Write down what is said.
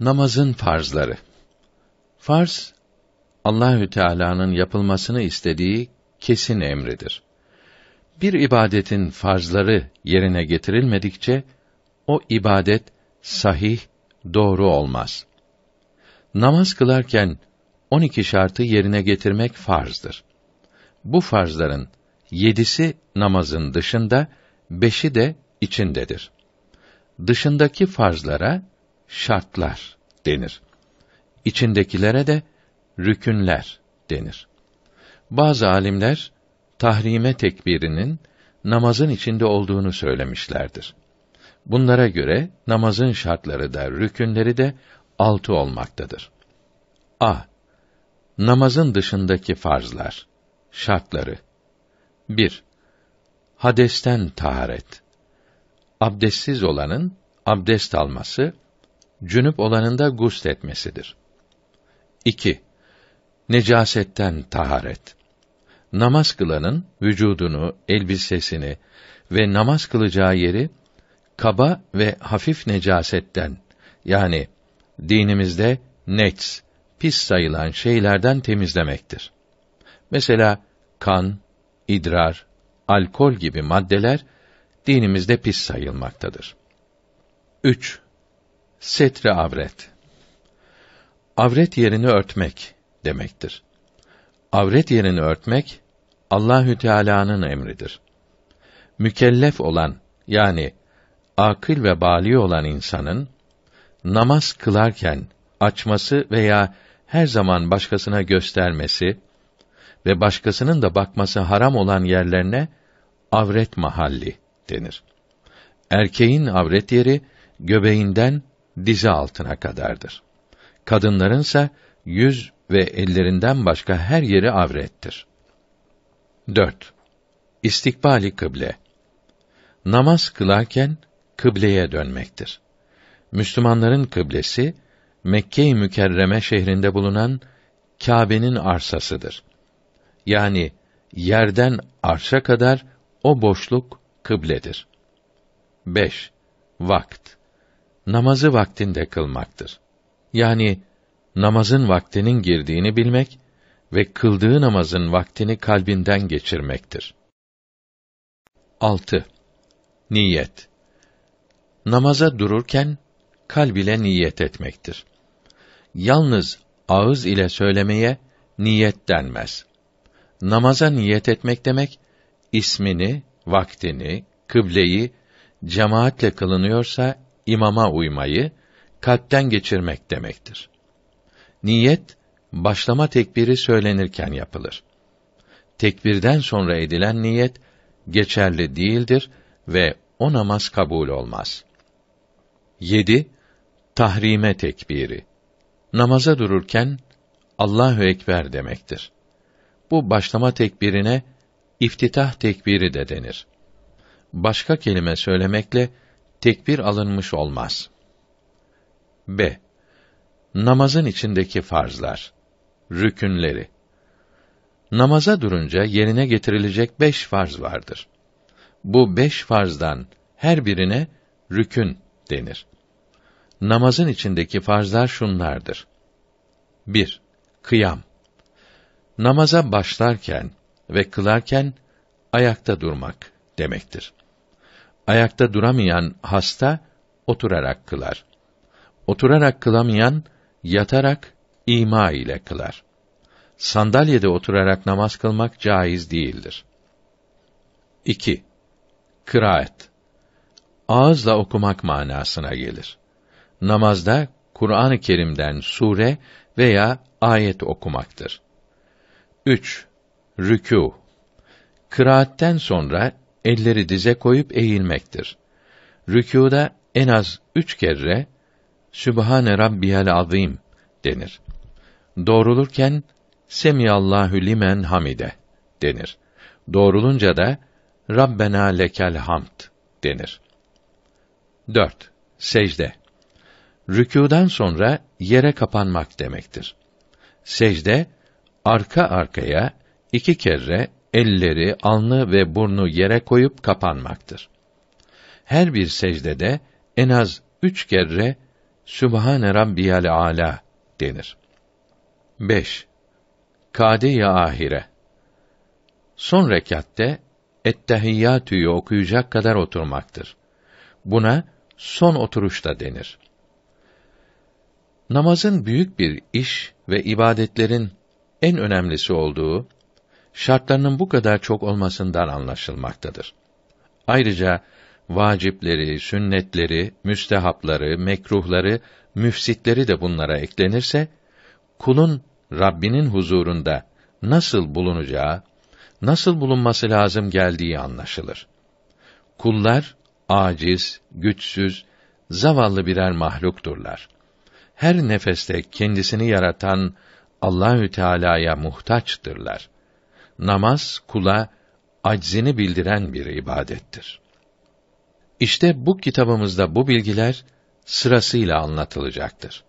Namazın farzları. Farz Allahü Teala'nın yapılmasını istediği kesin emridir. Bir ibadetin farzları yerine getirilmedikçe o ibadet sahih, doğru olmaz. Namaz kılarken 12 şartı yerine getirmek farzdır. Bu farzların yedisi namazın dışında, beşi de içindedir. Dışındaki farzlara şartlar denir. İçindekilere de rükünler denir. Bazı alimler tahrime tekbirinin namazın içinde olduğunu söylemişlerdir. Bunlara göre namazın şartları da rükünleri de altı olmaktadır. A. Namazın dışındaki farzlar, şartları. 1. Hadesten taharet. Abdestsiz olanın abdest alması, cünüp olanın da gusl etmesidir. 2. Necasetten taharet. Namaz kılanın vücudunu, elbisesini ve namaz kılacağı yeri kaba ve hafif necasetten yani dinimizde nets, pis sayılan şeylerden temizlemektir. Mesela kan, idrar, alkol gibi maddeler dinimizde pis sayılmaktadır. 3. Setre avret. Avret yerini örtmek demektir. Avret yerini örtmek Allahü Teala'nın emridir. Mükellef olan yani akıl ve bali olan insanın namaz kılarken açması veya her zaman başkasına göstermesi ve başkasının da bakması haram olan yerlerine avret mahalli denir. Erkeğin avret yeri göbeğinden dizi altına kadardır. Kadınlarınsa yüz ve ellerinden başka her yeri avrettir. 4. İstikbali kıble. Namaz kılarken kıbleye dönmektir. Müslümanların kıblesi Mekke-i Mükerreme şehrinde bulunan Kâbe'nin arsasıdır. Yani yerden arşa kadar o boşluk kıbledir. 5. Vakt. Namazı vaktinde kılmaktır. Yani namazın vaktinin girdiğini bilmek ve kıldığı namazın vaktini kalbinden geçirmektir. 6. Niyet. Namaza dururken kalb ile niyet etmektir. Yalnız ağız ile söylemeye niyet denmez. Namaza niyet etmek demek ismini, vaktini, kıbleyi cemaatle kılınıyorsa imama uymayı kalpten geçirmek demektir. Niyet başlama tekbiri söylenirken yapılır. Tekbirden sonra edilen niyet geçerli değildir ve o namaz kabul olmaz. 7. Tahrime tekbiri. Namaza dururken Allahu ekber demektir. Bu başlama tekbirine iftitah tekbiri de denir. Başka kelime söylemekle tekbir alınmış olmaz. B. Namazın içindeki farzlar, rükünleri. Namaza durunca yerine getirilecek beş farz vardır. Bu beş farzdan her birine rükün denir. Namazın içindeki farzlar şunlardır. 1. Kıyam. Namaza başlarken ve kılarken ayakta durmak demektir. Ayakta duramayan hasta oturarak kılar. Oturarak kılamayan yatarak ima ile kılar. Sandalyede oturarak namaz kılmak caiz değildir. 2. Kıraat. Ağızla okumak manasına gelir. Namazda Kur'an-ı Kerim'den sure veya ayet okumaktır. 3. Rükû. Kıraatten sonra elleri dize koyup eğilmektir. Rükûda en az üç kere Sübhane Rabbiyel Azim denir. Doğrulurken Semiyallahu limen hamide denir. Doğrulunca da Rabbena lekel hamd denir. 4. Secde. Rükûdan sonra yere kapanmak demektir. Secde arka arkaya iki kere elleri, alnı ve burnu yere koyup kapanmaktır. Her bir secdede en az üç kere Sübhane Rabbiyal Ala denir. 5. Kade-i ahire. Son rekatte ettehiyyatü'yü okuyacak kadar oturmaktır. Buna son oturuşta denir. Namazın büyük bir iş ve ibadetlerin en önemlisi olduğu şartlarının bu kadar çok olmasından anlaşılmaktadır. Ayrıca vacipleri, sünnetleri, müstehapları, mekruhları, müfsitleri de bunlara eklenirse kulun Rabbinin huzurunda nasıl bulunacağı, nasıl bulunması lazım geldiği anlaşılır. Kullar aciz, güçsüz, zavallı birer mahlukturlar. Her nefeste kendisini yaratan Allahü Teala'ya muhtaçtırlar. Namaz kula aczini bildiren bir ibadettir. İşte bu kitabımızda bu bilgiler sırasıyla anlatılacaktır.